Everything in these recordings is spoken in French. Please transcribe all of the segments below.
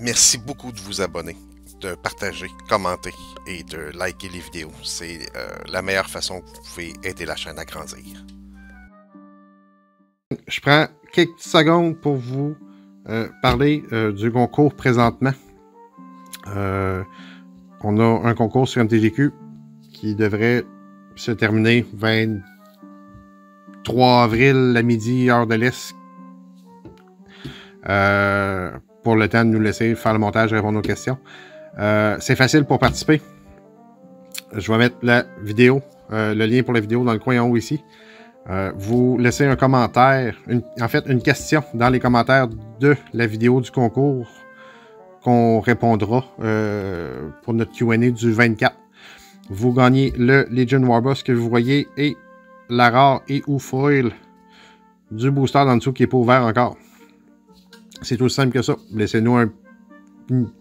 merci beaucoup de vous abonner, de partager, commenter et de liker les vidéos. C'est euh, la meilleure façon que vous pouvez aider la chaîne à grandir. Je prends quelques secondes pour vous euh, parler euh, du concours présentement. On a un concours sur MTGQ qui devrait se terminer 23 avril à midi, heure de l'Est. Pour le temps de nous laisser faire le montage et répondre aux questions. Euh, c'est facile pour participer. Je vais mettre la vidéo, euh, le lien pour la vidéo dans le coin en haut ici. Euh, vous laissez un commentaire, en fait une question dans les commentaires de la vidéo du concours qu'on répondra pour notre Q&A du 24. Vous gagnez le Legion Warboss que vous voyez et la rare et ou foil du booster en dessous qui est pas ouvert encore. C'est aussi simple que ça.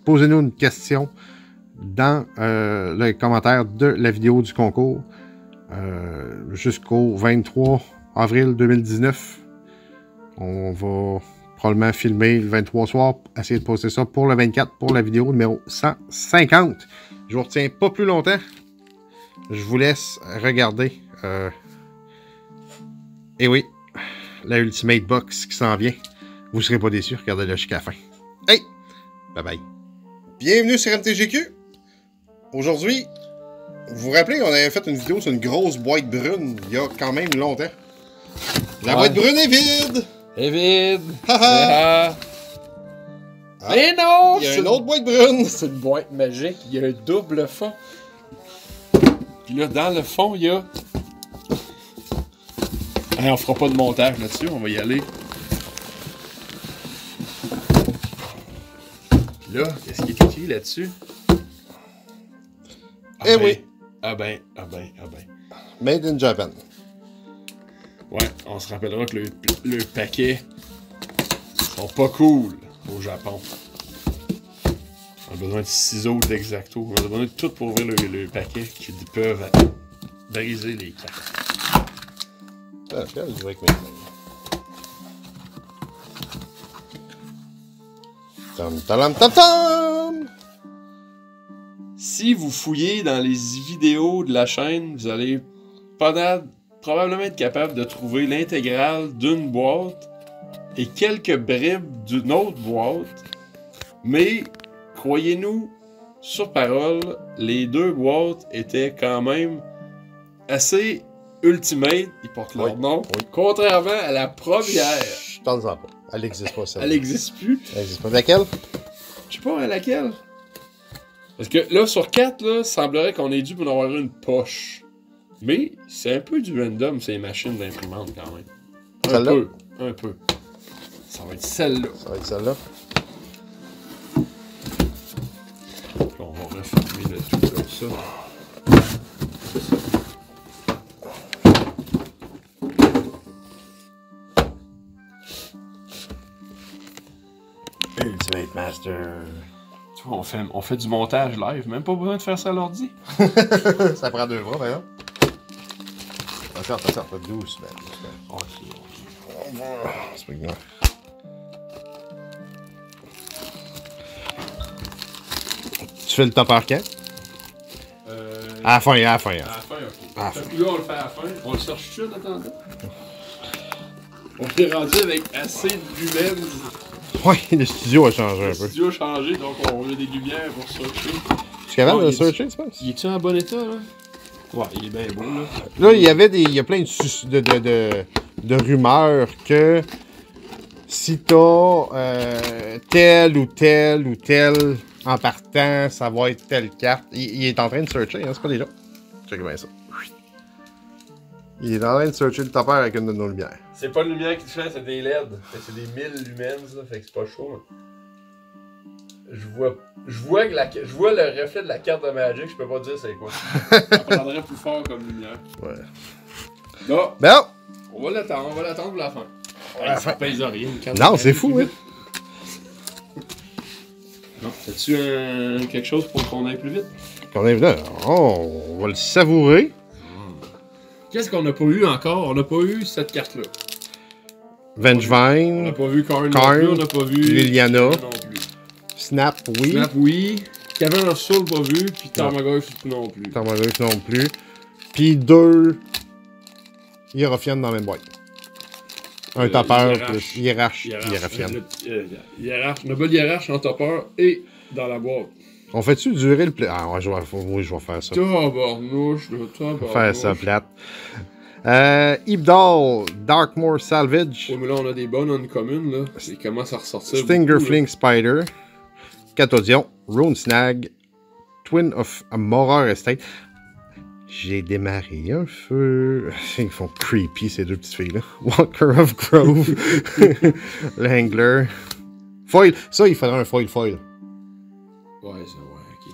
Posez-nous une question dans euh, les commentaires de la vidéo du concours euh, jusqu'au 23 avril 2019. On va probablement filmer le 23 soir, essayer de poster ça pour le 24 pour la vidéo numéro 150. Je vous retiens pas plus longtemps. Je vous laisse regarder. euh, Et oui, la Ultimate Box qui s'en vient. Vous serez pas déçus, regardez-le jusqu'à la fin. Hey! Bye bye. Bienvenue sur MTGQ. Aujourd'hui, vous vous rappelez, on avait fait une vidéo sur une grosse boîte brune il y a quand même longtemps. La Ouais. boîte brune est vide! Et vide! Haha! Ah. Mais non! Il y a c'est une autre boîte brune! C'est une boîte magique, il y a un double fond. Puis là, dans le fond, il y a. Hey, on fera pas de montage là-dessus, on va y aller. Là, qu'est-ce qui est écrit là-dessus? Ah Eh ben, oui. Ah ben, ah ben, ah ben. Made in Japan. Ouais, on se rappellera que le, le paquet sont pas cool au Japon. On a besoin de ciseaux, d'exacto. On a besoin de tout pour ouvrir le, le paquet qui peuvent briser les cartes. Ah, je vais avec mes Tam tam tam tam! Si vous fouillez dans les vidéos de la chaîne, vous allez pendant- probablement être capable de trouver l'intégrale d'une boîte et quelques bribes d'une autre boîte. Mais croyez-nous, sur parole, les deux boîtes étaient quand même assez ultimate. Ils portent leur Oui. nom. Contrairement à la première, Je t'en sens pas. Elle existe pas, celle elle n'existe plus. Elle existe pas. Laquelle? Je sais pas à laquelle? Parce que là, sur 4, là, semblerait qu'on ait dû pour en avoir une poche. Mais c'est un peu du random, ces machines d'imprimante, quand même. Un Celle-là? peu. Un peu. Ça va être celle-là. Ça va être celle-là. On va refermer le tout comme ça. Master. Tu vois, on fait, on fait du montage live. Même pas besoin de faire ça à l'ordi. ça prend deux bras, maintenant. Attention, attention, pas douce, man. Ok, ok. C'est pas grave. Tu fais le top par quand? Euh, À la fin, à la fin. à la fin, ok. À la Ce coup-là, on le fait à la fin. On le cherche tout de suite, attendant. On est rendu avec assez de lumens. Oui, le studio a changé Le un peu. studio a changé, donc on a des lumières pour searcher. Tu es capable Oh, de est- searcher, tu penses? Il est-tu en bon état, là? Ouais, il est bien beau, là. Là, il y avait des. Il y a plein de, de, de, de, de rumeurs que si t'as euh, tel ou tel ou tel en partant, ça va être telle carte. Il, il est en train de searcher, hein, c'est pas déjà. Check bien ça. Il est en train de searcher le topper avec une de nos lumières. C'est pas une lumière qui te fait, c'est des LED. Fait que C'est des 1000 lumens, là, fait que c'est pas chaud. hein. Je vois, je vois que la, je vois le reflet de la carte de Magic, je peux pas dire c'est quoi. Ça prendrait plus fort comme lumière. Ouais. Là, Ben, on va l'attendre, on va l'attendre pour la fin. la ça fin. pèse rien. une carte non, de c'est Magic, fou, plus hein. vite. Non, As-tu un- quelque chose pour qu'on aille plus vite? Qu'on là. Oh, on va le savourer. Qu'est-ce qu'on n'a pas eu encore? On n'a pas eu cette carte-là. On n'a Vengevine. pas vu Karn, non Karn, plus, on n'a pas vu Liliana. non plus. Snap, oui. Snap, oui. Of Soul, pas vu. Puis Tarmogoyf non plus. Tarmogoyf non plus. Puis deux Hierophant dans la même boîte. Un Euh, tapeur hiérarche. plus hiérarche, Hiérarche. euh, Hiérarche. Noble hiérarche en topper et dans la boîte. On fait-tu durer le play? Ah ouais, je vais, faut- oui, je vais faire ça. Tabarnouche, vais tabarnouche. faire ça plate. Euh, Ibdal, Darkmoor Salvage, Ouais, mais là, on a des bonnes uncommunes, là. Il commence à ressortir. Stinger. Fling Spider, Cathodion, Rune Snag, Twin of Moror Estate. J'ai démarré un feu. Ils font creepy ces deux petites filles-là. Walker of Grove, Langler. Foil. Ça, il faudrait un foil foil. Ouais, ça, ouais, ok.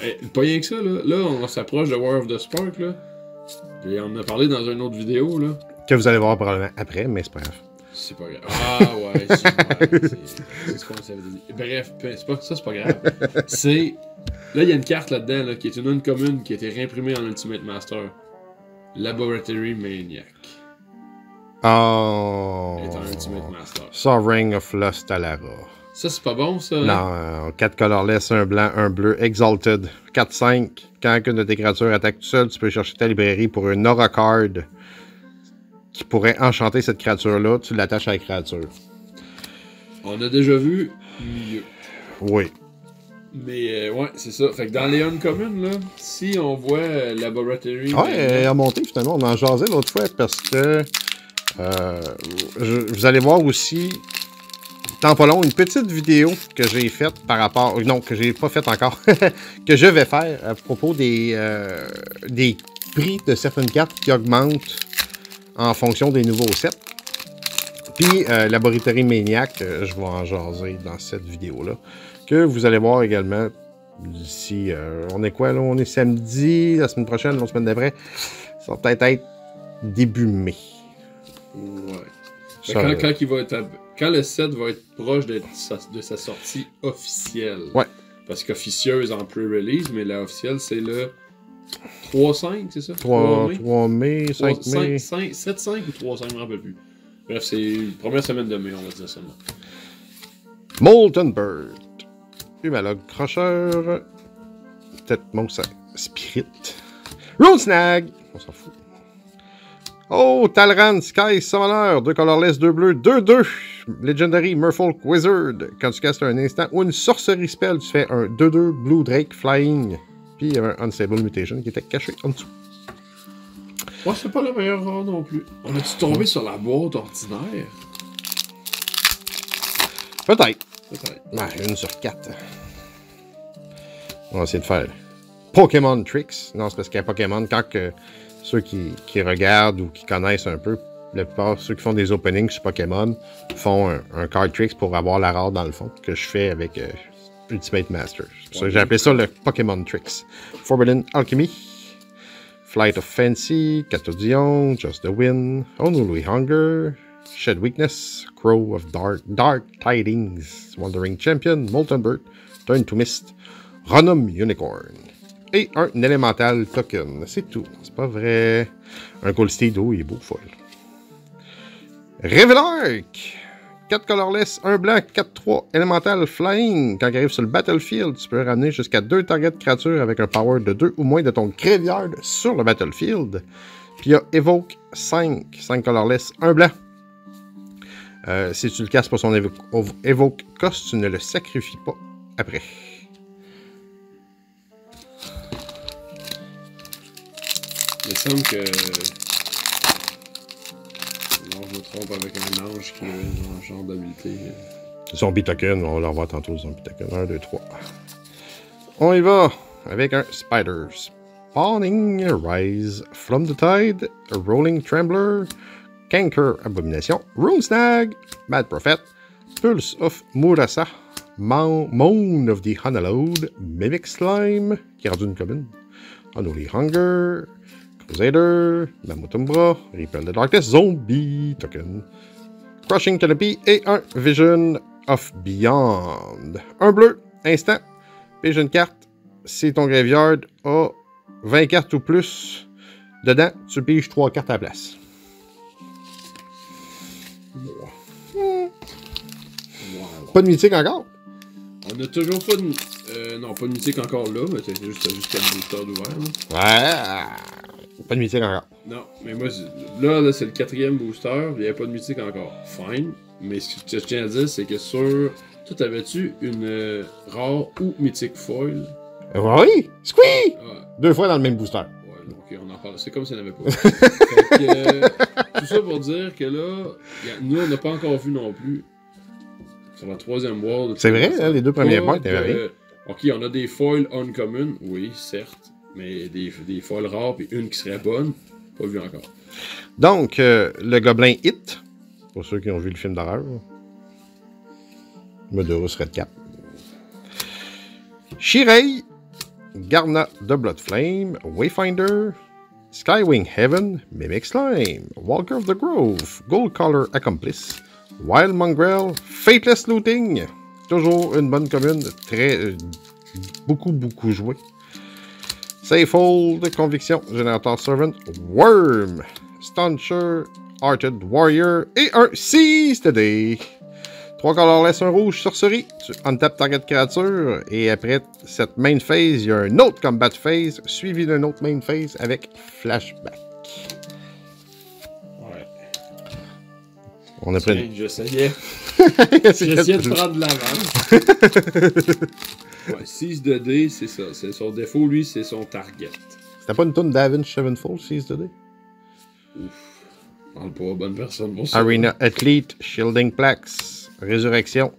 Mais eh, pas rien que ça, là. Là, on s'approche de War of the Spark, là. Puis on en a parlé dans une autre vidéo, là. Que vous allez voir probablement après, mais c'est pas grave. C'est pas grave. Ah ouais, c'est ce qu'on s'avait. Bref, pas, ça c'est pas grave. C'est. Là, il y a une carte là-dedans là, qui est une commune qui a été réimprimée en Ultimate Master. Laboratory Maniac Oh. est en Ultimate Master. Sovereign of Lost Alara. Ça, c'est pas bon, ça? hein? Non, 4 colorless, un blanc, un bleu, Exalted. 4-5. Quand une de tes créatures attaque tout seul, tu peux chercher ta librairie pour une Aura Card qui pourrait enchanter cette créature-là. Tu l'attaches à la créature. On a déjà vu mieux. Oui. Mais euh, ouais, c'est ça. Fait que dans les Uncommon, là, si on voit euh, Laboratory. Ouais, elle a monté finalement. On en jasait l'autre fois parce que euh, je- vous allez voir aussi, tant pas long, une petite vidéo que j'ai faite par rapport. Non, que j'ai pas faite encore. que je vais faire à propos des, euh, des prix de certaines cartes qui augmentent en fonction des nouveaux sets. Puis, euh, Laboratory Maniac, euh, je vais en jaser dans cette vidéo-là. Que vous allez voir également d'ici. euh, on est quoi là? On est samedi, la semaine prochaine, la semaine d'après. Ça va peut-être être début mai. Ouais. Ça, quand, quand, il va être à- quand le set va être proche de sa, de sa sortie officielle. Ouais. Parce qu'officieuse en pre-release, mais la officielle, c'est le 3-5, c'est ça? 3, mai? 3 mai, 5 mai. 7-5 ou 3-5, je me rappelle plus. Bref, c'est la première semaine de mai, on va dire seulement. Molten Bird. Humalog Crusher. Tête à Spirit. Rune Snag. On s'en fout. Oh, Talran Sky Summoner. Deux colorless, deux bleus, 2-2. Legendary Merfolk Wizard. Quand tu castes un instant ou une sorcerie spell, tu fais un 2-2 Blue Drake Flying. Puis il y avait un Unstable Mutation qui était caché en dessous. Ouais, c'est pas le meilleur rang non plus. On a-tu tombé sur la boîte ordinaire? Peut-être. Peut-être. Ouais, une sur quatre. On va essayer de faire Pokémon Tricks. Non, c'est parce qu'il y a Pokémon, quand que ceux qui, qui regardent ou qui connaissent un peu, la plupart, ceux qui font des openings sur Pokémon, font un, un card tricks pour avoir la rare dans le fond, que je fais avec euh, Ultimate Master. J'ai appelé ça le Pokémon Tricks. Forbidden Alchemy, Flight of Fancy, Cathodion, Just the Wind, Unruly Hunger, Shed Weakness, Crow of Dark, Dark Tidings, Wandering Champion, Molten Bird, Turn to Mist, Runum Unicorn. Et un Elemental Token. C'est tout. C'est pas vrai. Un Gold Steed, oh, il est beau, folle. Revelark! 4 colorless, 1 blanc, 4-3, Elemental Flying. Quand il arrive sur le battlefield, tu peux ramener jusqu'à 2 targets créatures avec un power de 2 ou moins de ton graveyard sur le battlefield. Puis il y a Evoke 5, 5 colorless, 1 blanc. Euh, si tu le casses pour son Evoke cost, tu ne le sacrifies pas après. Semble que. Non, je me trompe avec un ange qui a un genre d'habileté. Zombie token, on va le revoir tantôt, zombie token. 1, 2, 3. On y va avec un Spiders. Spawning, Rise from the Tide, Rolling Trembler, Canker Abomination, Rune Snag, Mad Prophet, Pulse of Murasa, Mo- Moan of the Honeyload, Mimic Slime, qui est rendu une commune, Unholy Hunger, Crusader, Mammotumbra, Repel the Darkness, Zombie Token, Crushing Canopy et un Vision of Beyond. Un bleu, instant, pige une carte. Si ton graveyard a 20 cartes ou plus dedans, tu piges 3 cartes à la place. Wow. Pas de mythique encore? On a toujours pas de. Euh, non, pas de mythique encore là, mais c'est juste, juste le booster d'ouvert. Ouais. Pas de mythique encore. Non, mais moi, là, là c'est le quatrième booster, il n'y a pas de mythique encore. Fine. Mais ce que je tiens à dire, c'est que sur. Toi, t'avais-tu une euh, rare ou mythique foil? Oui! Squee! Ah, Deux fois dans le même booster. ouais, ok, on en parle. C'est comme n'y en avait pas. fait que, euh, tout ça pour dire que là, a- nous, on n'a pas encore vu non plus. Sur la troisième world. C'est vrai, hein, les deux t'avais rien. de- Ok, on a des foils uncommon, oui, certes. Mais des, des foils rares, puis une qui serait bonne, pas vu encore. Donc, euh, le gobelin Hit, pour ceux qui ont vu le film d'horreur. Medorus Red Cap. Shirei, Garna de Bloodflame, Wayfinder, Skywing Heaven, Mimic Slime, Walker of the Grove, Gold Collar Accomplice, Wild Mongrel, Fateless Looting, toujours une bonne commune, très euh, beaucoup beaucoup joué. Safehold, Conviction, Générateur Servant, Worm, Stauncher, Arted Warrior et un Seize Today. Trois colorless, un rouge, sorcerie. Tu untap target créature. Et après cette main phase, il y a un autre combat phase suivi d'un autre main phase avec flashback. Ouais. On a pris. J'essayais. J'essayais de prendre de l'avance. ouais, 6 de D, c'est ça. C'est son défaut, lui, c'est son target. C'était pas une tonne d'Avenge Sevenfold, Seize Today? Parle pas, bonne personne pour ça. Arena Athlete, Shielding Plaques, Résurrection,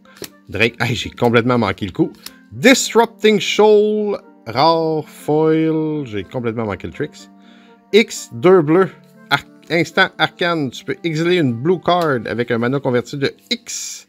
Drake. Hey, j'ai complètement manqué le coup. Disrupting Shoal, Rare Foil, j'ai complètement manqué le tricks. X, 2 bleus, Ar- Instant Arcane, tu peux exiler une blue card avec un mana converti de X.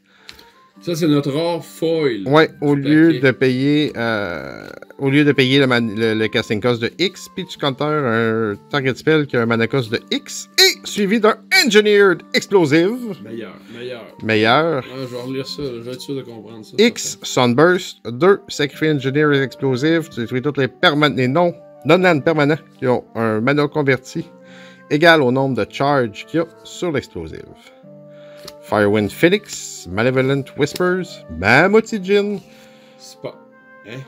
Ça, c'est notre rare foil. Ouais, au lieu de payer euh, au lieu de payer le, man- le- le casting cost de X, puis tu comptes un target spell qui a un mana cost de X et suivi d'un Engineered Explosive. Meilleur, meilleur. Meilleur. Ouais, je vais relire ça, je vais être sûr de comprendre ça. X, Sunburst. 2, Sacrifice Engineer Explosive. Tu détruis tous les, les non, non-land permanents qui ont un mana converti égal au nombre de charges qu'il y a sur l'explosive. Firewind Phoenix, Malevolent Whispers, Mammothijin. C'est pas. Hein?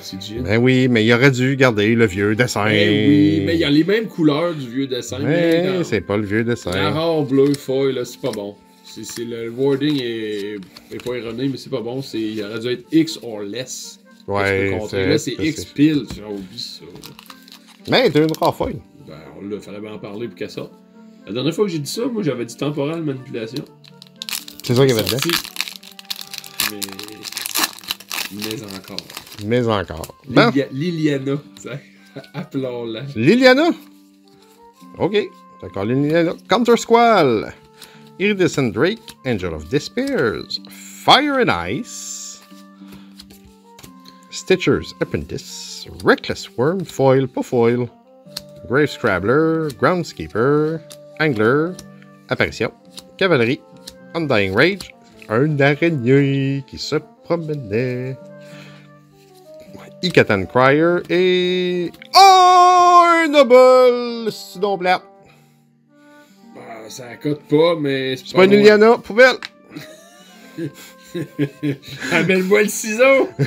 C'est Jin. Ben oui, mais il aurait dû garder le vieux dessin. Eh oui, mais il y a les mêmes couleurs du vieux dessin. mais dans- c'est pas le vieux La dessin. rare bleu foil, là, c'est pas bon. C'est, c'est- le wording est, est pas erroné, mais c'est pas bon. C'est, il aurait dû être X or less. Ouais, le Là, c'est X c'est- pile. Tu as oublié ça. Mais t'as une rare feuille. Ben, on l'a, fallait bien en parler pour qu'elle sorte. La dernière fois que j'ai dit ça, moi, j'avais dit temporal manipulation. C'est ça qu'il y avait dedans. Mais. Mais encore. Mais encore. Bon. Lilia- Liliana. Appelons-la. Liliana? OK. D'accord, Liliana. Counter Squall. Iridescent Drake. Angel of Despairs. Fire and Ice. Stitcher's Apprentice. Reckless Worm. Foil, pas foil. Grave Scrabbler. Groundskeeper. Angler. Apparition. Cavalerie. Undying Rage. Un araignée qui se promenait. Ikatan Crier et. Oh! Un Noble! Sinon plat. Ben, ça cote pas, mais C'est pas une loin. Liliana, poubelle! Amène-moi le ciseau!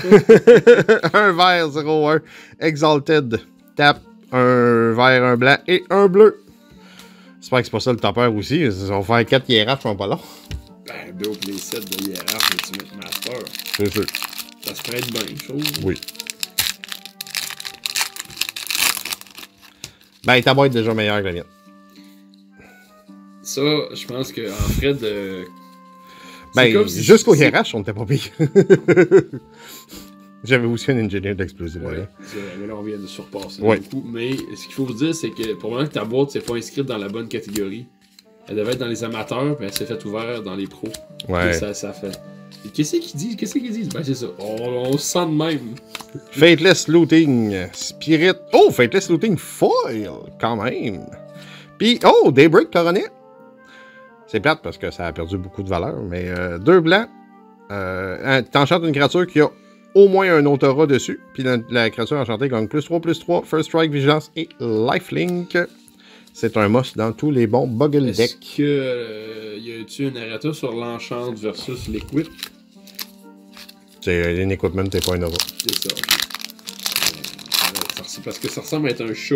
un vert 0-1. Exalted. Tap. Un vert, un blanc et un bleu. J'espère que c'est pas ça le topper aussi. Ils vont faire 4 hiérarches, sont pas long. Ben, d'autres les sets de hiérarche, mais tu mets master. C'est sûr. Ça se prête bien, chose. Oui. Ben, ta boîte est déjà meilleure que la mienne. Ça, je pense qu'en frais de. c'est Ben, si- jusqu'au hiérarche, on n'était pas pire. J'avais aussi un ingénieur d'explosif. Ouais, mais là, on vient de surpasser Ouais. beaucoup. Mais ce qu'il faut vous dire, c'est que pour le moment que ta boîte s'est pas inscrite dans la bonne catégorie, elle devait être dans les amateurs, puis elle s'est faite ouverte dans les pros. Ouais. Et ça, ça fait. Qu'est-ce qu'ils disent? Qu'est-ce qu'ils disent? Ben, c'est ça. On, on se sent de même. Fateless Looting, Spirit. Oh, Fateless Looting Foil, quand même. Puis, oh, Daybreak Coronet. C'est plate parce que ça a perdu beaucoup de valeur, mais euh, deux blancs. Euh, T'enchantes une créature qui a au moins un autre aura dessus. Puis la, la créature enchantée gagne plus 3, plus 3, First Strike, Vigilance et Lifelink. C'est un must dans tous les bons Buggle Est-ce decks. que. euh, y a-tu un narrateur sur l'enchant versus l'équip? C'est un equipment, t'es pas un Nova. C'est ça. Euh, Parce que ça ressemble à être un chat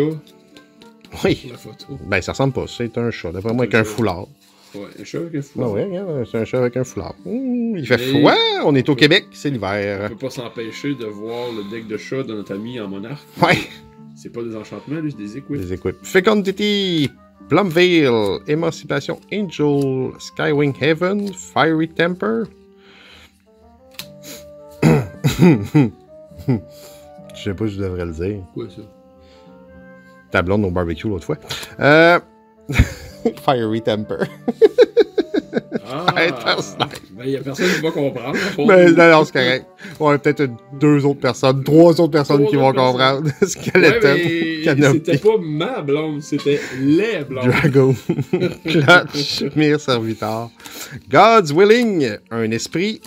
Oui. sur la photo. Ben, ça ressemble pas. C'est un chat. D'après moi, avec un foulard. Ouais, un chat avec un fou. Ah ouais, regarde, c'est un chat avec un foulard. Il fait Mais- froid. On est au Ouais. Québec, c'est On l'hiver. peut pas s'empêcher de voir le deck de chat de notre ami en monarque. Ouais. C'est pas des enchantements, lui, c'est des équipes. Les écoutes. Fecundity, Plumvale, Émancipation Angel, Skywing Heaven, Fiery Temper. Je sais pas si je devrais le dire. Quoi ça? Ta blonde au barbecue l'autre fois. Euh... Fiery Temper. Ah! Interstellar. ben, y a personne qui va comprendre. Mais non, non, c'est correct. Ouais, peut-être une- deux autres personnes, trois autres personnes Trois qui vont personnes. comprendre. Skeleton, mais Canopy. c'était pas ma blonde, c'était les blondes. Drago, Clutch, Mir Serviteur, God's Willing, un esprit,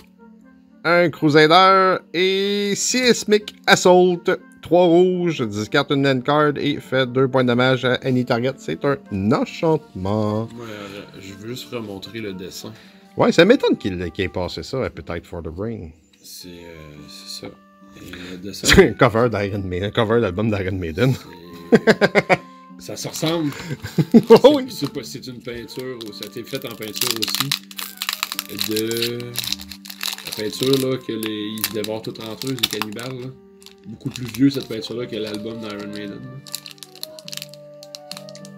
un Crusader et Seismic Assault. 3 rouges, 10 cartes, une land card et fait 2 points de dommage à any target. C'est un enchantement. Euh, je veux juste remontrer le dessin. Ouais, ça m'étonne qu'il qu'il ait passé ça à Appetite for the Brain. C'est euh, ça. C'est un cover d'Iron Maiden, un cover d'album d'Iron Maiden. ça se ressemble. Oh oui. C'est une peinture, ou ça a été fait en peinture aussi. De. La peinture là, que les. Ils se dévorent tout entre eux, les cannibales. Là. Beaucoup plus vieux cette peinture-là que l'album d'Iron Maiden.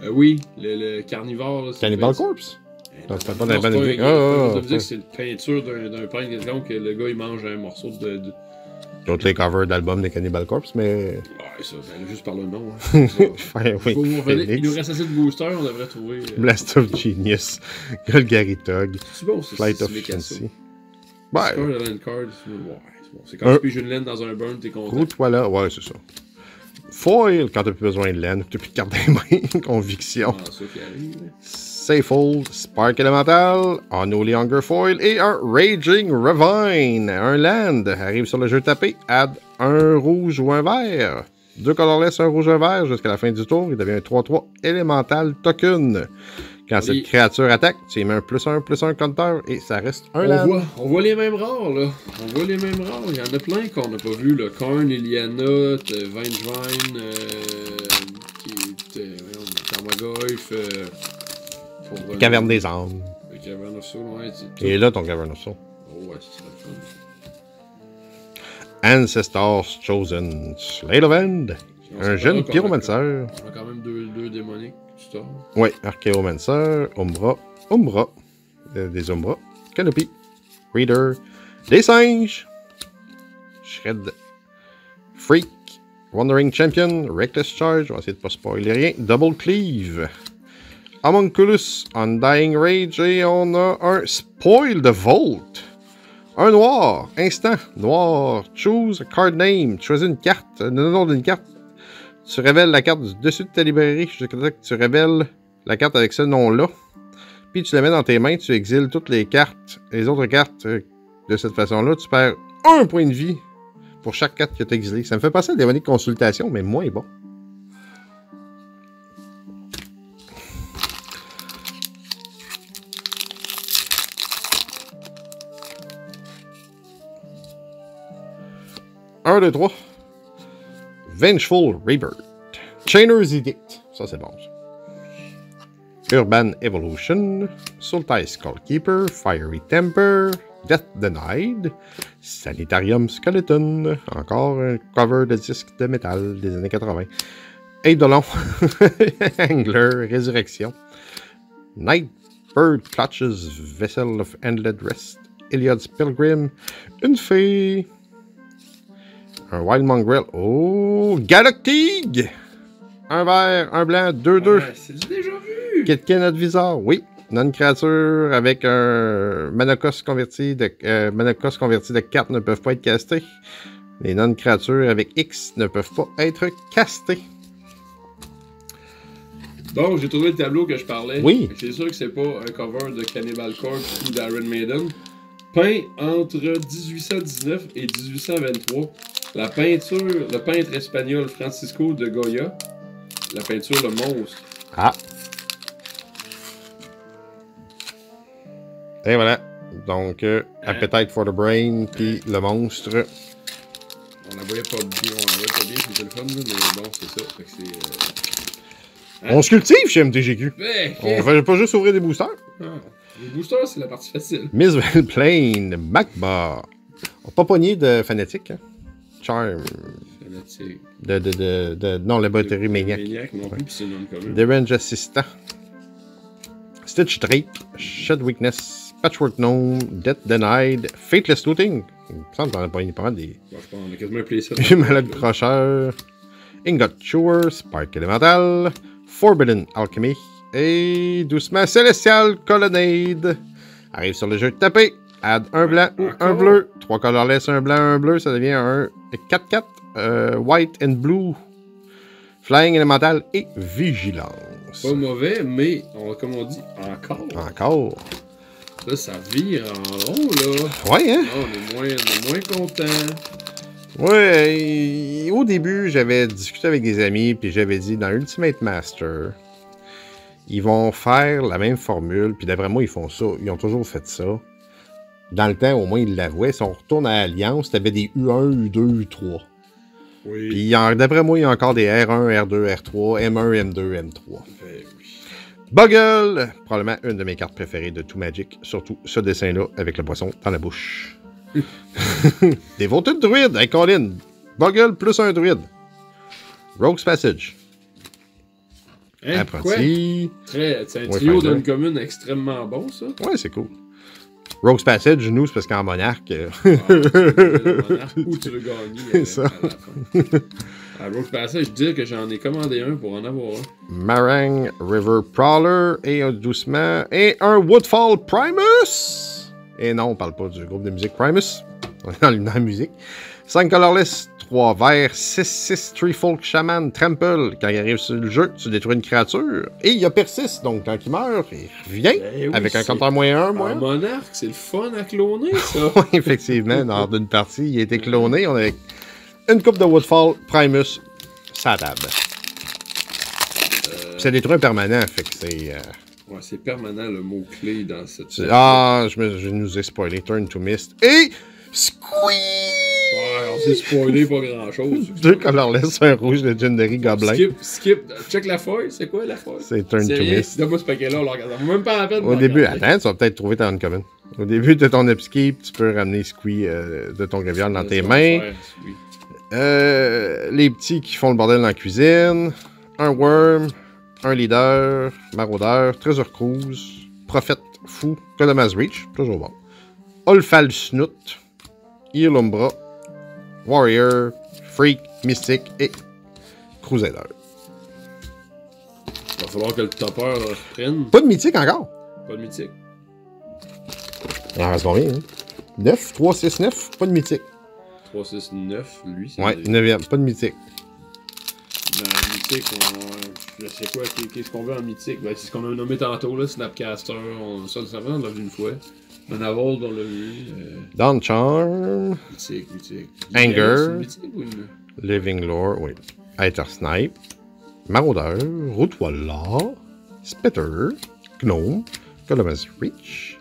Euh, oui, le, le carnivore. là, Cannibal Corpse? Eh Non, c'est pas non, la c'est bonne pas un- idée. pas Ah, ah, de dire ah. que c'est une peinture d'un d'un peintre que le gars il mange un morceau de. de... D'autres les covers d'albums des Cannibal Corpse, mais. Ouais, ça, ben, juste par le nom. Hein. Revenir. Phoenix. Il nous reste assez de boosters, on devrait trouver. euh, Blast of Genius, Golgari Tug, C'est bon, Flight of. Fancy. Ouais, de card, c'est ouais, bon. C'est quand Un- tu piges une laine dans un burn, t'es content. roule-toi là. Ouais, c'est ça. Foil, quand t'as plus besoin de laine, t'as plus de carte des mains, conviction. Ah, ça qui arrive. là. Safehold, Spark Elemental, Unholy Hunger Foil et un Raging Ravine. Un land arrive sur le jeu tapé, add un rouge ou un vert. Deux colorless, un rouge, un vert jusqu'à la fin du tour. Il devient un 3-3 élémental token. Quand Oui. cette créature attaque, tu y mets un plus un plus un compteur et ça reste un On voit, on voit les mêmes rares, là. On voit les mêmes rares. Il y en a plein qu'on n'a pas vu, là. Korn, Iliana, t'as Vengevine, euh, qui est. Euh, euh. Caverne des âmes. Le Cavern of Soul, ouais. c'est. Et là, ton Cavern of Soul. Oh, ouais, ce serait le fun. Ancestors Chosen, Slate of End. Un c'est jeune pyromancer. On a quand même deux, deux démoniques, tords. Oui, Archaeomancer, Umbra, Umbra, euh, des Umbra, Canopy, Reader, des singes, Shred, Freak, Wandering Champion, Reckless Charge, on va essayer de pas spoiler rien, Double Cleave, Homunculus, Undying Rage, et on a un Spoil de Volt. Un noir, instant, noir, choose a card name, choisis une carte, le nom d'une carte, tu révèles la carte du dessus de ta librairie temps que tu révèles la carte avec ce nom-là. Puis tu la mets dans tes mains, tu exiles toutes les cartes, les autres cartes euh, de cette façon-là. Tu perds un point de vie pour chaque carte que tu as exilée. Ça me fait passer à des de consultation, mais moins bon. Un, deux, trois. Vengeful Rebirth. Chainer's Edict. Ça, c'est bon. Urban Evolution. Sultai Skullkeeper. Fiery Temper. Death Denied. Sanitarium Skeleton. Encore un cover de disque de métal des années 80. Eidolon. Angler. Résurrection. Nightbird Clutches. Vessel of Endless Rest. Iliad's Pilgrim. Une fée. Un Wild Mongrel. Oh! Galactique! Un vert, un blanc, deux, deux. Ouais, c'est déjà vu! Kitken Advisor, oui. Non-créature avec un Manacos converti de, euh, Manacos converti de 4 ne peuvent pas être castés. Les non-créatures avec X ne peuvent pas être castées. Bon, j'ai trouvé le tableau que je parlais. Oui. C'est sûr que c'est pas un cover de Cannibal Corpse ou d'Iron Maiden. Peint entre 1819 et 1823. La peinture, le peintre espagnol Francisco de Goya. La peinture Le Monstre. Ah. Et voilà. Donc, euh, Appetite for the Brain, puis le monstre. On la voyait pas bien, on la voyait pas bien sur le téléphone, mais bon, c'est ça. Fait que c'est. euh, On se cultive chez MTGQ. Ben, On fait pas juste ouvrir des boosters. Ah, Les boosters, c'est la partie facile. Miss Plane, Magma. On n'a pas pogné de fanatique. Hein? Charm. De, de, de, de, non, Laboratory Maniac. Maniac non plus, puis c'est non commun. Derange Assistant. Stitch Drake. Shed Weakness. Patchwork Gnome. Death Denied. Fateless Looting. Il me semble qu'on a pogné pas des. Bon, je pense qu'on a quasiment un playset. Malade Crocheur. Ingot Chewer. Spark Elemental. Forbidden Alchemy. Et doucement Celestial Colonnade. Arrive sur le jeu tapé. Add un blanc ou un bleu. Trois colorless, un blanc, un bleu. Ça devient un 4-4. euh, white and blue. Flying Elemental et Vigilance. Pas mauvais, mais on, comme on dit, encore. Encore. Là, ça vire en rond, là. Ouais, hein? Là, on est moins, on est moins content. Ouais, et au début, j'avais discuté avec des amis, puis j'avais dit dans Ultimate Master, ils vont faire la même formule, puis d'après moi, ils font ça. Ils ont toujours fait ça. Dans le temps, au moins, ils l'avouaient. Si on retourne à Alliance, t'avais des U1, U2, U3. Oui. Puis il y en- d'après moi, il y a encore des R1, R2, R3, M1, M2, M3. Ben oui. Buggle, probablement une de mes cartes préférées de tout Magic, surtout ce dessin-là avec le poisson dans la bouche. Dévoté de druide, hey Colin. Buggle plus un druide. Rogue's Passage. Hein, quoi? Apprenti. Très, c'est un trio d'une commune extrêmement bon, ça. Ouais, c'est cool. Rogue's Passage, nous, c'est parce qu'en monarque. euh, Où tu veux gagner C'est euh, ça. à fin. À Rogue Passage, dire que j'en ai commandé un pour en avoir un. Marang River Prowler et un doucement et un Woodfall Primus. Et non, on parle pas du groupe de musique Primus. On est dans la musique. 5 colorless, 3 verts, 6, 6 Tree Folk Shaman Trample. Quand il arrive sur le jeu, tu détruis une créature. Et il y a persiste, donc quand il meurt, il revient Ben oui, avec un compteur moins 1, En moins un. monarque, c'est le fun à cloner, ça. Oui, effectivement, lors d'une partie, il a été cloné. On avait une coupe de Woodfall Primus, ça table. C'est détruit permanent, fait que c'est. euh, Ouais, c'est permanent le mot-clé dans cette. Ah, je, me, je nous ai spoilé. Turn to Mist. Et Squeeze! Ouais, on s'est spoilé pas grand-chose. Deux colorless, un rouge Legendary Goblin. Skip, skip. Check la feuille, c'est quoi la feuille? C'est Turn to. Mist. Donne-moi ce paquet-là, on le regarde. Même pas la peine. Au début, regarder. attends, tu vas peut-être trouver ta uncommon. Au début de ton upkeep, tu peux ramener Squee euh, de ton graveyard dans tes mains. faire. Euh, les petits qui font le bordel dans la cuisine. Un worm, un leader, maraudeur, trésor cruise, prophète fou, Kodamas Reach, toujours bon. Olfal Snoot, Irlumbra, Warrior, Freak, Mystique et Crusader. Il va falloir que le topper euh, reprenne. Pas de mythique encore. Pas de mythique. Il en reste combien, hein? 9, 3, 6, 9, pas de mythique. 3, 6, 9, lui. c'est Ouais, des- 9 pas de mythique. Le mythique, on... je sais quoi, qu'est- qu'est-ce qu'on veut en mythique? Ben, c'est ce qu'on a nommé tantôt, là, Snapcaster, on... ça, ça on l'a vu une fois. On l'a vu. Euh... Dawn Charm, Mythique, mythique. Anger. C'est une mythique ou une... Living Lore, oui. Aether Snipe, Maraudeur, Routwalla, Spitter, Gnome, Columbus Reach,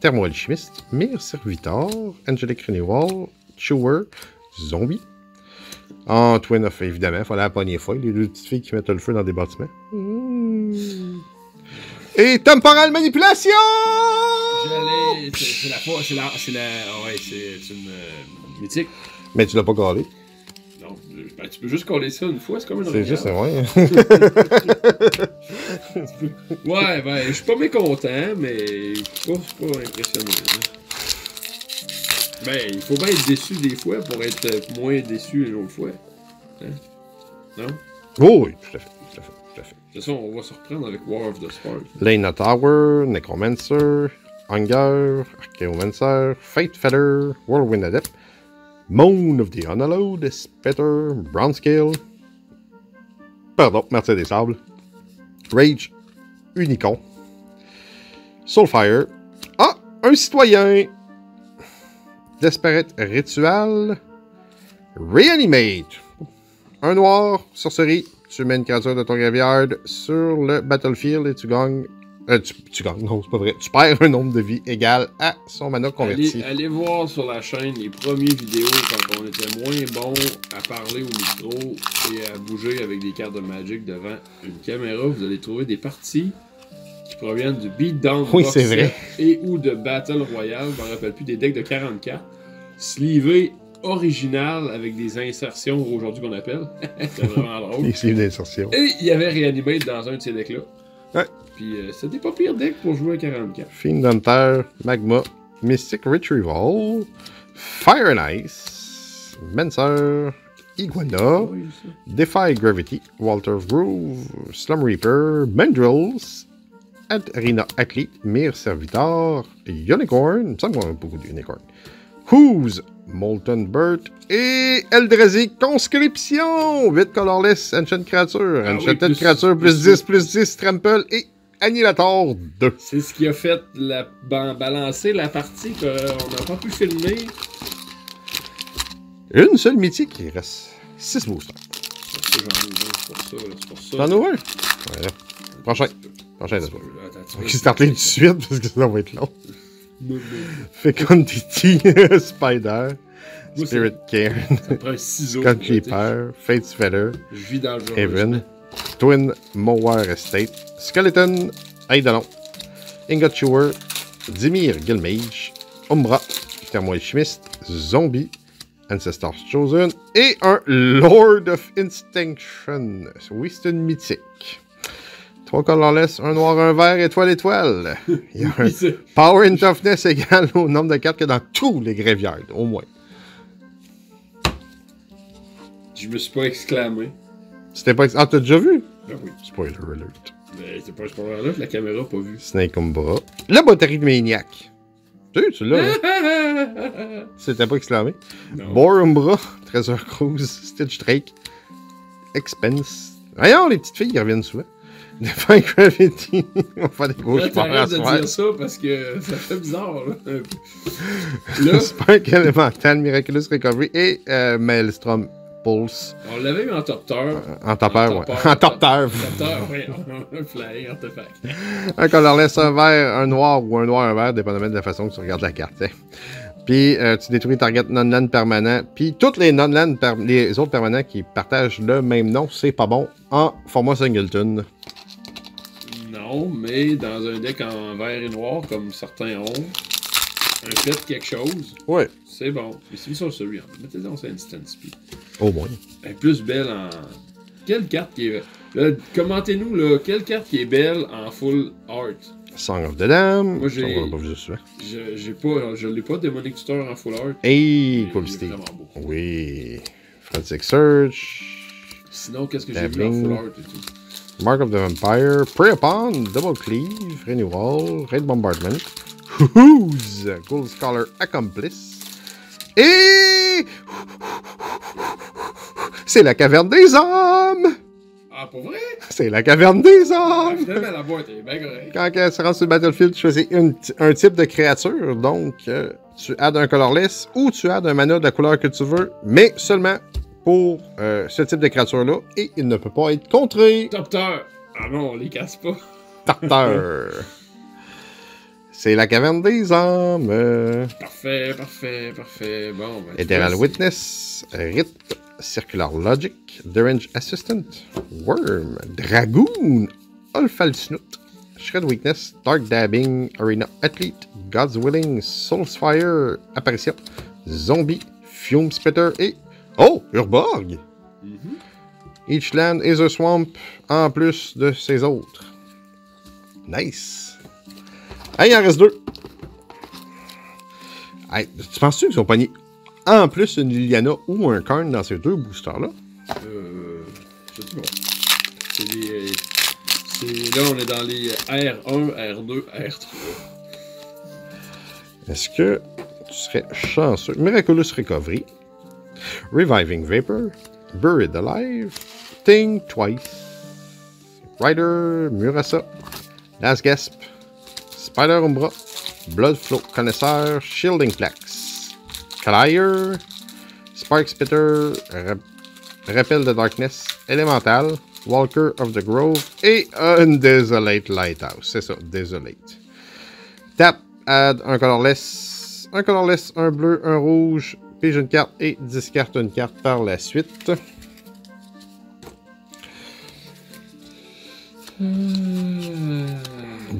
Thermo-Alchimiste, Mir Servitor, Angelic Renewal, Chewer, Zombie. En Twin of, évidemment, fallait la pogner folle, les deux petites filles qui mettent le feu dans des bâtiments. Mmh. Et Temporal Manipulation! C'est la fois, c'est la. C'est la. Ouais, c'est une. euh, mythique. Mais tu l'as pas collé. Non, ben, tu peux juste coller ça une fois, c'est comme une C'est juste, ouais. Ouais, ben, je suis pas mécontent, mais c'est pas, pas impressionnant. hein. Ben, il faut bien être déçu des fois pour être euh, moins déçu une autre fois. Hein? Non? oh, oui, tout à fait, tout à fait, tout à fait. De toute façon, on va se reprendre avec War of the Spark. Lena Tower, Necromancer, Hunger, Archaeomancer, Fate Feather, Whirlwind Adept, Moan of the Unallowed, Spitter, Brown Scale, pardon, Martyr des Sables, Rage, Unicorn, Soulfire, ah, un citoyen, Desperate Ritual, Reanimate, un noir, sorcerie, tu mets une créature de ton graveyard sur le battlefield et tu gagnes Euh, tu, tu gagnes, non, c'est pas vrai. Tu perds un nombre de vie égal à son mana converti. Allez, allez voir sur la chaîne les premières vidéos quand on était moins bon à parler au micro et à bouger avec des cartes de Magic devant une caméra. Vous allez trouver des parties qui proviennent du Beatdown Oui, c'est vrai. et ou de Battle Royale. Je me rappelle plus des decks de 44. Sleevé original avec des insertions aujourd'hui qu'on appelle. c'est vraiment drôle. Insertion. Et il y avait réanimé dans un de ces decks-là. Ouais. Puis euh, c'était pas pire deck pour jouer à 44. Fiend Hunter, Magma, Mystic Retrieval, Fire and Ice, Menser, Iguana, Oui, ça. Defy Gravity, Walter Groove, Slum Reaper, Mandrills, Ad- Arena Athlete, Mir Servitor, Unicorn, il me beaucoup de Unicorn, Who's, Molten Bird et Eldrazi Conscription, 8 colorless, Ancient Creature, Ah oui, plus- Creature, plus plus- 10, plus 10, Trample et Annihilator 2. C'est ce qui a fait la, ban- balancer la partie qu'on n'a pas pu filmer. Une seule mythique, il reste 6 boosters. J'en ai un. Prochain. Prochain. Attends, tu On va vas- starter tout de suite parce que ça va être long. Fecundity, Spider, Moi, Spirit Cairn, Ça prend un ciseau. Feather. Heaven, Twin Mower Estate, Skeleton, Eidolon, Ingot Chewer, Dimir Guilmage, Umbra, Thermoalchimiste, Zombie, Ancestors Chosen et un Lord of Instinction. Oui, c'est une mythique. Trois colorless, un noir, un vert, étoile, étoile. Il y a un Oui, c'est- Power and Toughness égal au nombre de cartes que dans tous les graveyards, au moins. Je me suis pas exclamé. C'était pas. Ah, t'as déjà vu? Ben oui. Spoiler alert. Mais c'est pas moment-là que la caméra a pas vu. Snake Umbra. La batterie de Maniac. Tu sais, tu l'as, hein? C'était pas exclamé? non. Bore Umbra, Treasure Cruise, Stitch Drake, Expense. Voyons, les petites filles, ils reviennent souvent. Defy Gravity. On va faire des gros Là, t'arrêtes de dire ça parce que ça fait bizarre, là. Là, Spike Elemental, Miraculous Recovery et euh, Maelstrom Pulse. on l'avait mis en top terre. En ouais. topper. En terre, oui. Un fly, artefact. Un colorless, un vert, un noir ou un noir, un vert, dépendamment de la façon que tu regardes la carte. hein. Puis euh, tu détruis target non-land permanent. Puis toutes les non-land, les autres permanents qui partagent le même nom, c'est pas bon en format singleton. Mais dans un deck en vert et noir, comme certains ont, un fait quelque chose, Ouais. c'est bon. Mais c'est sur celui, fait. Mettez-en sur Instant Speed. Au moins. Elle est plus belle en. Quelle carte qui est. Commentez-nous, là, quelle carte qui est belle en full art? Song of the Dam. Moi, j'ai-. Je j'ai pas, je l'ai pas Demonic Tutor en full art. Hey, cool Steve. Oui. Frantic Search. Sinon, qu'est-ce que j'ai vu en full art et tout? Mark of the Vampire. Prey Upon. Double Cleave. Renewal. Raid Bombardment. Who's Gold Scholar Accomplice. Et. C'est la caverne des hommes! Ah, pour vrai? C'est la caverne des ah, hommes! Finalement, la boîte est bien correcte. Quand elle se rend sur le battlefield, tu choisis une un type de créature. Donc, euh, tu adds un colorless ou tu adds un mana de la couleur que tu veux, mais seulement pour euh, ce type de créature-là. Et il ne peut pas être contré. Top terre. Ah non, on les casse pas. Tarteur. C'est la caverne des hommes. euh, Parfait, parfait, parfait. Bon, ben. vois, Witness, Rite, Circular Logic, Deranged Assistant, Worm, Dragoon, Olfalsnoot, Shred Weakness, Dark Dabbing, Arena Athlete, God's Willing, Soulsfire, Apparition, Zombie, Fume Spitter et. Oh! Urborg! Mhm. Each land is a swamp en plus de ses autres. Nice! Hey, il en reste deux! Hey, tu penses-tu qu'ils ont pogné en plus une Liliana ou un Karn dans ces deux boosters-là? Euh. Je sais pas. C'est des. euh, c'est- Là, on est dans les R1, R2, R3. Est-ce que tu serais chanceux? Miraculous Recovery, Reviving Vapor, Buried Alive, Think Twice, Rider, Murasa, Last Gasp, Spider Umbra, Blood Flow Connaisseur, Shielding Plax, Calier, Spark Spitter, Rep- Rappel de Darkness, Elemental, Walker of the Grove et un Desolate Lighthouse. C'est ça, Desolate. Tap, add un colorless, un colorless, un bleu, un rouge, pige une carte et discarte une carte par la suite.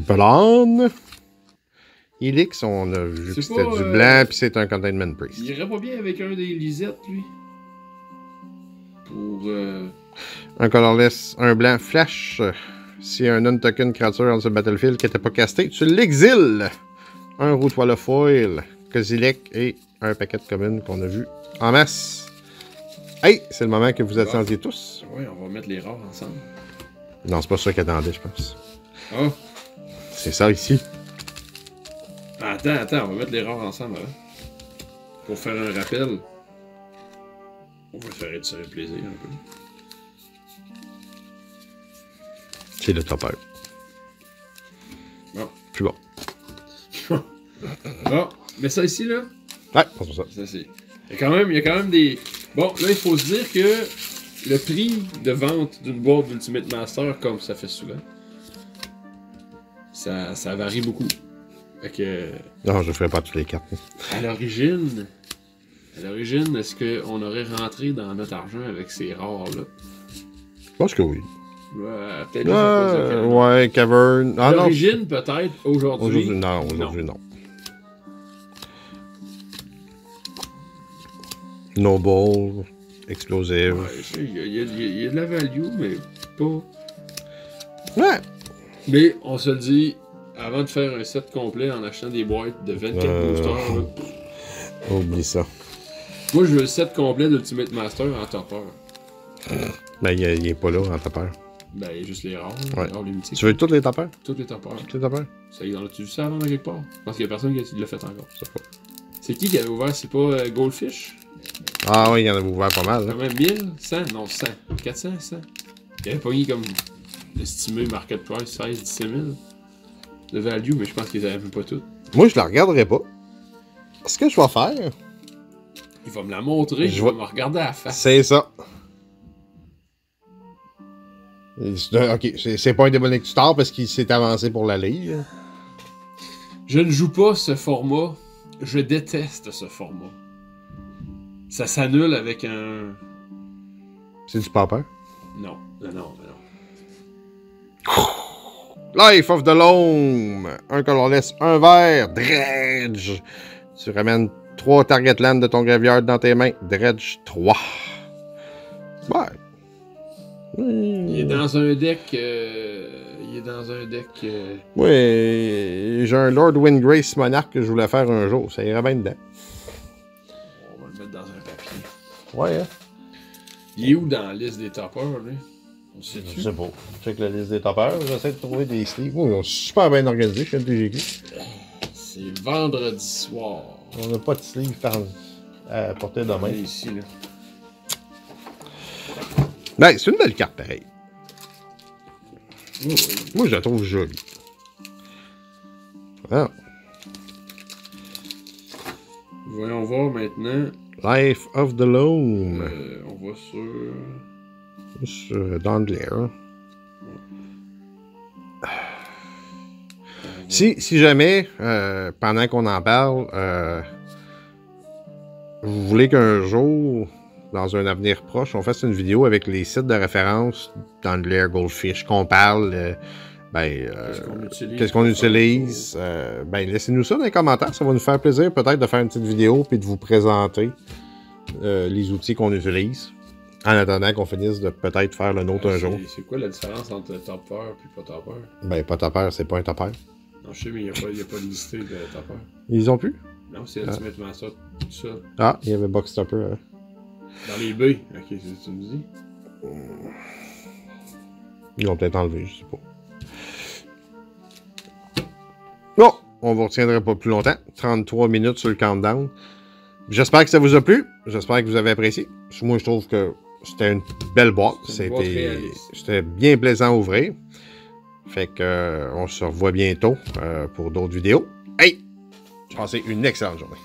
Blonde. Helix, on a vu que c'était du euh, blanc, puis c'est un Containment Priest. Il irait pas bien avec un des lisettes, lui. Pour. Euh... Un colorless, un blanc flash. Si un non-token créature dans ce battlefield qui n'était pas casté, tu l'exiles. Un route le foil, Kozilek et un paquet de communes qu'on a vu en masse. Hey, c'est le moment que vous attendiez tous. Ouais, on va mettre les rares ensemble. Non, c'est pas ça qu'attendait, je pense. Ah! C'est ça ici. Attends, attends, on va mettre les rares ensemble avant. Pour faire un rappel. On va faire étirer le plaisir un peu. C'est le topper. Bon. Plus bon. Bon, mais ça ici, là, Ouais, pense ça. ça c'est. Il y, a quand même, il y a quand même des. Bon, là, il faut se dire que le prix de vente d'une boîte d'Ultimate Master, comme ça fait souvent, ça, ça varie beaucoup. Fait que. Non, je ferai pas toutes les cartes. À l'origine, à l'origine, est-ce qu'on aurait rentré dans notre argent avec ces rares-là? Je pense que oui. Ouais, peut-être Euh, ouais, Cavern. Ah À non. l'origine, peut-être, aujourd'hui? Aujourd'hui, non. Aujourd'hui, non. Noble, explosive. Ouais, il y, a- il y il y a de la value, mais pas. Ouais. Mais on se le dit, avant de faire un set complet en achetant des boîtes de 24 Euh. boosters, là, Oublie ça. moi je veux le set complet d'Ultimate Master en topper. Ben, il, il est pas là en topper. Ben, juste les rares, Ouais. les rares. Tu veux tous les toppers? Tous les toppers. Tous les toppers? Ça, y en a-tu vu ça avant quelque part? Je pense qu'il y a personne qui l'a fait encore. C'est qui qui avait ouvert? C'est pas euh, Goldfish? Ah oui, il y en a ouvert pas mal. Là. Quand même 1000? 100? Non, 100. 400? 100? Il avait pogné comme estimé market price 16, 17 000 de value, mais je pense qu'ils avaient même pas tout. Moi, je la regarderai pas. Ce que je vais faire, Il va me la montrer, Je vais me regarder à la face. c'est ça. Ok, c'est pas un tard parce qu'il s'est avancé pour la ligue. Je ne joue pas ce format. Je déteste ce format. Ça s'annule avec un. C'est du popper. Non, non, non, non. Life of the Loam. Un colorless, un vert. Dredge. Tu ramènes 3 target land de ton graveyard dans tes mains. Dredge 3. Ouais. Il est dans un deck. euh, Il est dans un deck. euh, Oui, j'ai un Lord Windgrace Monarch que je voulais faire un jour. Ça irait bien dedans. Ouais, hein? Il est où dans la liste des toppers, lui? On sait Je tu sais pas. Check la liste des toppers. J'essaie de trouver des sleeves. Oui, on est super bien organisé chez TGQ. C'est vendredi soir. On n'a pas de sleeve par... à portée de On main. est ici, là. Ben, c'est une belle carte, pareil. Oh, oui. Moi, je la trouve jolie. Ah, Voyons voir maintenant. Life of the Loam. Euh, on va sur. Sur Dandler. Si, si jamais, euh, pendant qu'on en parle, euh, vous voulez qu'un jour, dans un avenir proche, on fasse une vidéo avec les sites de référence Dandler, Goldfish, qu'on parle, ben, euh, Qu'est-ce qu'on utilise? qu'est-ce qu'on utilise, euh, ben, laissez-nous ça dans les commentaires. Ça va nous faire plaisir peut-être de faire une petite vidéo puis de vous présenter euh, les outils qu'on utilise. En attendant qu'on finisse de peut-être faire le nôtre un jour. C'est quoi la différence entre topper et pas topper Ben, pas topper, c'est pas un topper. Non, je sais, mais il n'y a, pas- a de listé de topper. Ils ont plus? Non, c'est Ultimate Master, tout ça. Ah, il y avait Box Topper. hein. Dans les B. Ok, c'est ce que tu me dis. Ils l'ont peut-être enlevé, je sais pas. Bon, on vous retiendra pas plus longtemps. 33 minutes sur le countdown. J'espère que ça vous a plu. J'espère que vous avez apprécié. Moi, je trouve que c'était une belle boîte. C'était bien plaisant à ouvrir. Fait que euh, on se revoit bientôt euh, pour d'autres vidéos. Hey! Passez une excellente journée.